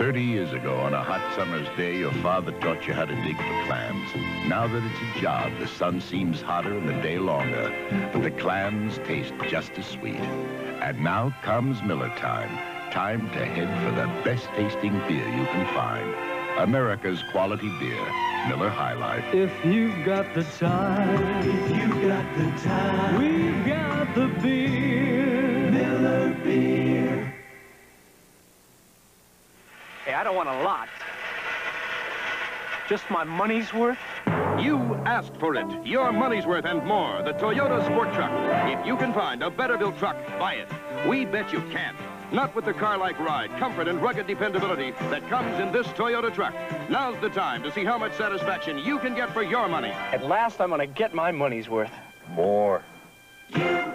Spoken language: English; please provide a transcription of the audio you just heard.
Thirty years ago, on a hot summer's day, your father taught you how to dig for clams. Now that it's a job, the sun seems hotter and the day longer, but the clams taste just as sweet. And now comes Miller time. Time to head for the best tasting beer you can find. America's quality beer, Miller High Life. If you've got the time, If you got the time, we've got the beer. Miller Beer. Hey, I don't want a lot. Just my money's worth. You asked for it. Your money's worth and more. The Toyota Sport Truck. If you can find a better built truck, buy it. We bet you can't. Not with the car-like ride, comfort, and rugged dependability that comes in this Toyota truck. Now's the time to see how much satisfaction you can get for your money. At last, I'm gonna get my money's worth. More. You